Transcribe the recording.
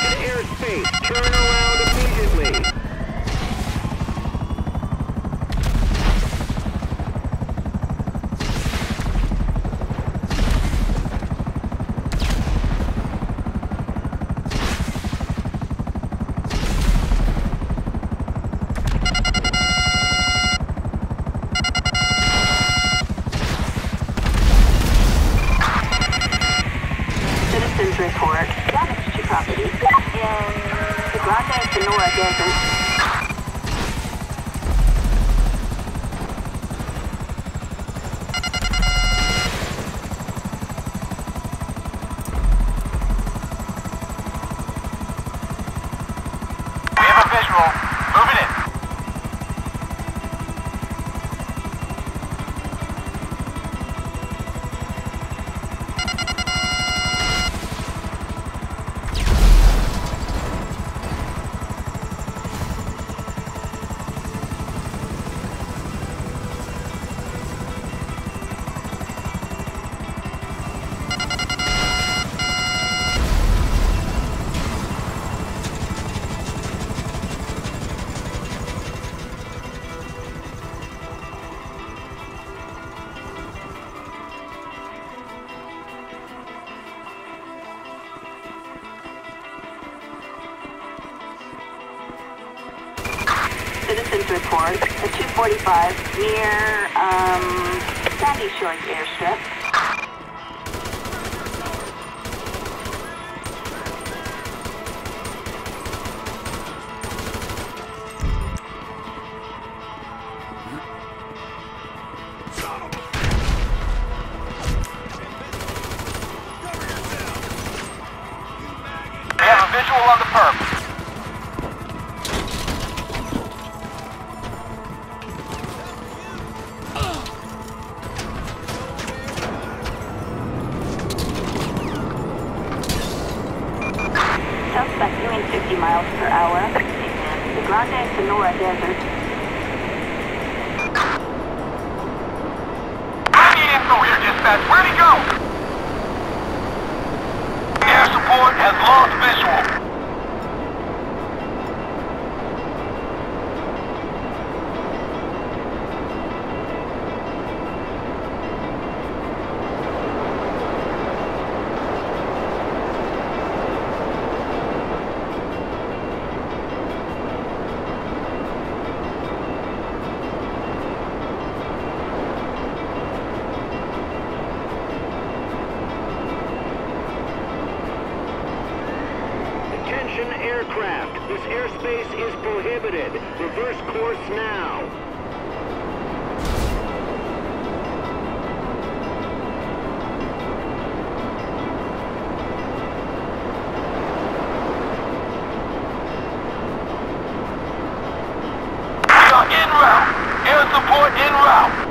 Attention airspace. Turn around immediately. Report property in the Grand Senora Desert. Visual. Citizens report the 245 near um, Sandy Shores airstrip. We have a visual on the perp. Miles per hour the Grand Senora Desert. Where'd he go? Air support has lost visual. Airspace is prohibited. Reverse course now. Are en route. Air support en route.